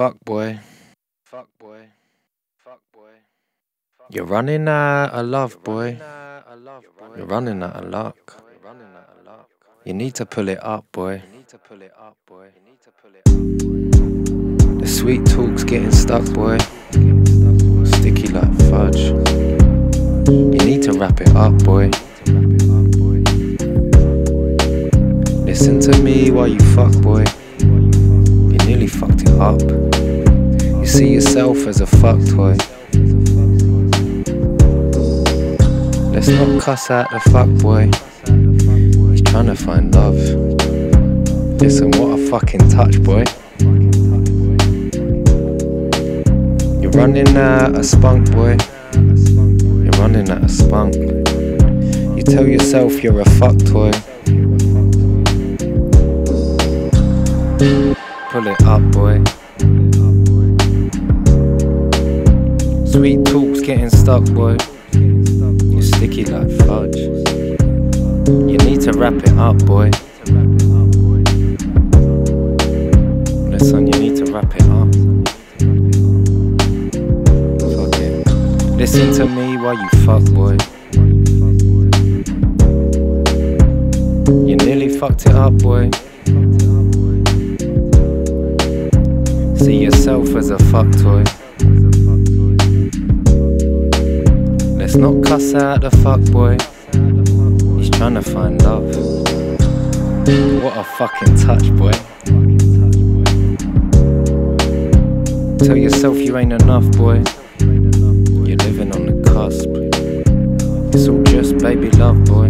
Fuck boy. Fuck boy. Fuck boy. You're running out of love, boy. You're running out of luck. You need to pull it up, boy. The sweet talk's getting stuck, boy. Sticky like fudge. You need to wrap it up, boy. Listen to me while you fuck, boy. You nearly fucked it up. See yourself as a fuck toy. Let's not cuss out the fuck boy. He's trying to find love. Listen, what a fucking touch, boy. You're running out of spunk, boy. You're running out of spunk. You tell yourself you're a fuck toy. Pull it up, boy. Sweet talk's getting stuck, boy. You're sticky like fudge. You need to wrap it up, boy. Listen, you need to wrap it up. Fuck it. Listen to me while you fuck, boy. You nearly fucked it up, boy. See yourself as a fuck toy. Let's not cuss out the fuck boy. He's trying to find love. What a fucking touch, boy. Tell yourself you ain't enough, boy. You're living on the cusp. It's all just baby love, boy.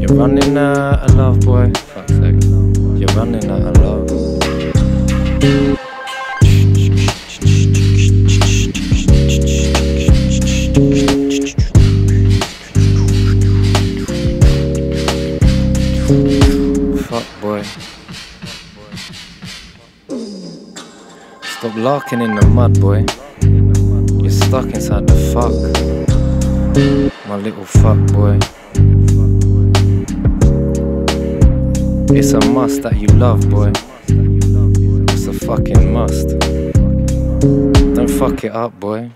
You're running out of love, boy. Fuck's sake. You're running out of love. Fuck boy. Stop larking in the mud, boy. You're stuck inside the fuck. My little fuck boy. It's a must that you love, boy. It's a fucking must. Don't fuck it up, boy.